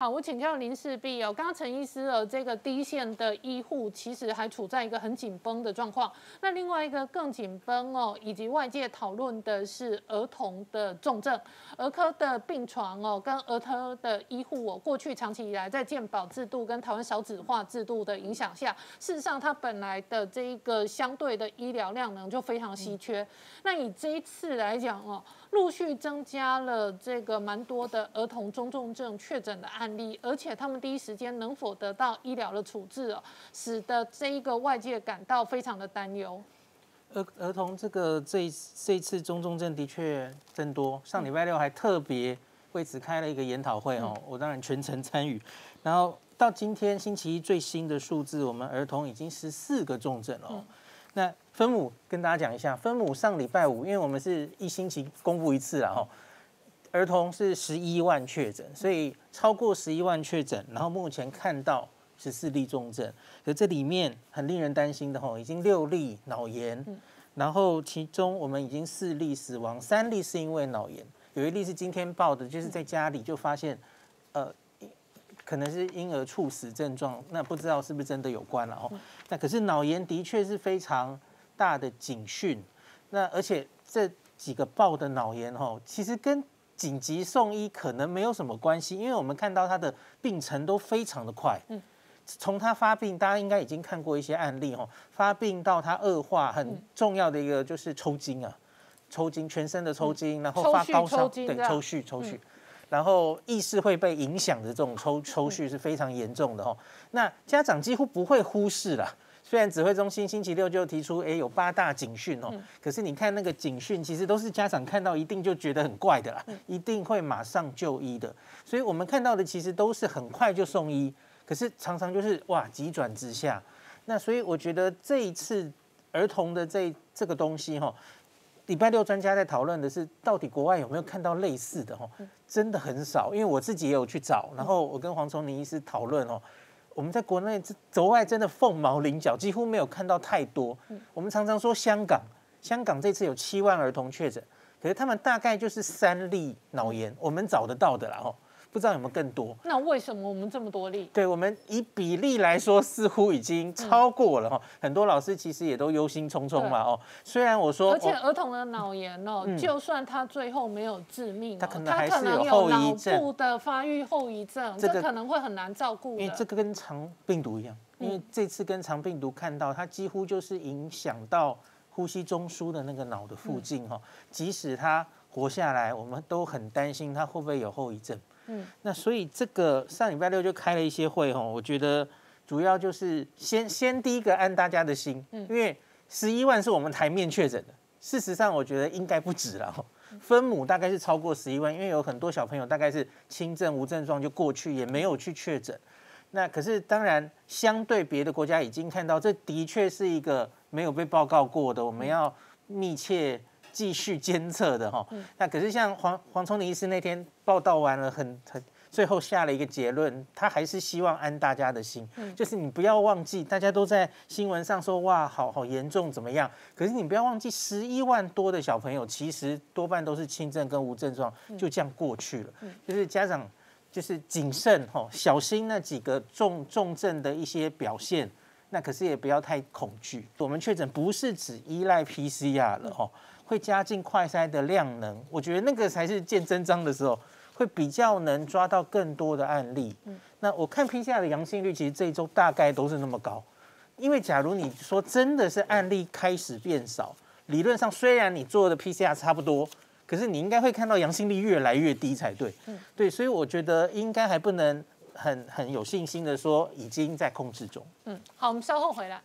好，我请教林世璧哦，刚刚陈医师的这个第一线的医护其实还处在一个很紧绷的状况。那另外一个更紧绷哦，以及外界讨论的是儿童的重症，儿科的病床哦，跟儿科的医护哦，过去长期以来在健保制度跟台湾少子化制度的影响下，事实上它本来的这一个相对的医疗量能就非常稀缺。那以这一次来讲哦。陆续增加了这个蛮多的儿童中重症确诊的案例，而且他们第一时间能否得到医疗的处置哦，使得这一个外界感到非常的担忧。儿儿童这个这这一次中重症的确增多，上礼拜六还特别为此开了一个研讨会哦，我当然全程参与。然后到今天星期一最新的数字，我们儿童已经十四个重症了。那分母跟大家讲一下，分母上礼拜五，因为我们是一星期公布一次了哈，儿童是十一万确诊，所以超过十一万确诊，然后目前看到十四例重症，可这里面很令人担心的吼，已经六例脑炎，然后其中我们已经四例死亡，三例是因为脑炎，有一例是今天报的，就是在家里就发现，呃。可能是婴儿猝死症状，那不知道是不是真的有关了哦。那可是脑炎的确是非常大的警讯，那而且这几个报的脑炎哦，其实跟紧急送医可能没有什么关系，因为我们看到他的病程都非常的快。嗯，从他发病，大家应该已经看过一些案例哦，发病到他恶化，很重要的一个就是抽筋啊，抽筋，全身的抽筋，然后发高烧，对，抽搐，抽搐。然后意识会被影响的这种抽抽蓄是非常严重的哦。那家长几乎不会忽视了，虽然指挥中心星期六就提出，哎，有八大警讯哦，可是你看那个警讯，其实都是家长看到一定就觉得很怪的啦，一定会马上就医的。所以我们看到的其实都是很快就送医，可是常常就是哇急转直下。那所以我觉得这一次儿童的这这个东西哈。礼拜六专家在讨论的是，到底国外有没有看到类似的？哦，真的很少，因为我自己也有去找，然后我跟黄崇宁医师讨论哦，我们在国内这国外真的凤毛麟角，几乎没有看到太多。我们常常说香港，香港这次有七万儿童确诊，可是他们大概就是三例脑炎，我们找得到的啦，哦。不知道有没有更多？那为什么我们这么多例？对我们以比例来说，似乎已经超过了哈。很多老师其实也都忧心忡忡嘛哦。虽然我说，而且儿童的脑炎哦，就算他最后没有致命，他可能还是有后遗症的发育后遗症，这可能会很难照顾。因为这个跟肠病毒一样，因为这次跟肠病毒看到，它几乎就是影响到呼吸中枢的那个脑的附近哈。即使他活下来，我们都很担心他会不会有后遗症。嗯，那所以这个上礼拜六就开了一些会哈，我觉得主要就是先先第一个安大家的心，嗯，因为十一万是我们台面确诊的，事实上我觉得应该不止了，分母大概是超过十一万，因为有很多小朋友大概是轻症无症状就过去，也没有去确诊。那可是当然，相对别的国家已经看到，这的确是一个没有被报告过的，我们要密切。继续监测的哈，那可是像黄黄聪林医师那天报道完了，很很最后下了一个结论，他还是希望安大家的心，就是你不要忘记，大家都在新闻上说哇，好好严重怎么样？可是你不要忘记，十一万多的小朋友其实多半都是轻症跟无症状，就这样过去了。就是家长就是谨慎哈，小心那几个重重症的一些表现，那可是也不要太恐惧。我们确诊不是只依赖 PCR 了哈。会加进快筛的量能，我觉得那个才是见真章的时候，会比较能抓到更多的案例。嗯，那我看 PCR 的阳性率，其实这一周大概都是那么高。因为假如你说真的是案例开始变少，理论上虽然你做的 PCR 差不多，可是你应该会看到阳性率越来越低才对。嗯，对，所以我觉得应该还不能很很有信心的说已经在控制中。嗯，好，我们稍后回来。